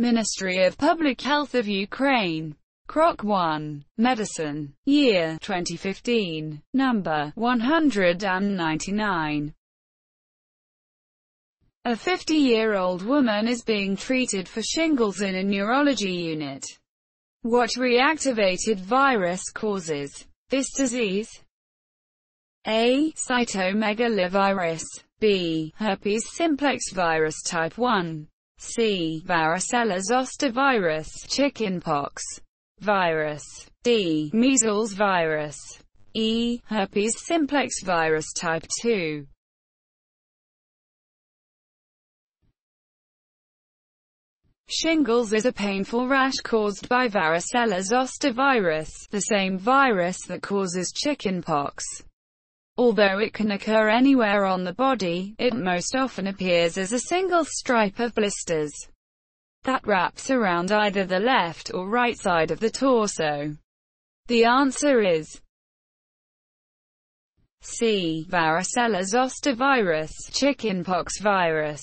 Ministry of Public Health of Ukraine. Krok 1. Medicine. Year 2015. Number 199. A 50-year-old woman is being treated for shingles in a neurology unit. What reactivated virus causes this disease? A. Cytomegalovirus. B. Herpes simplex virus type 1. C. Varicella zoster virus, chickenpox virus. D. Measles virus. E. Herpes simplex virus type 2. Shingles is a painful rash caused by varicella zoster virus, the same virus that causes chickenpox. Although it can occur anywhere on the body, it most often appears as a single stripe of blisters that wraps around either the left or right side of the torso. The answer is C. Varicella zoster virus, chickenpox virus.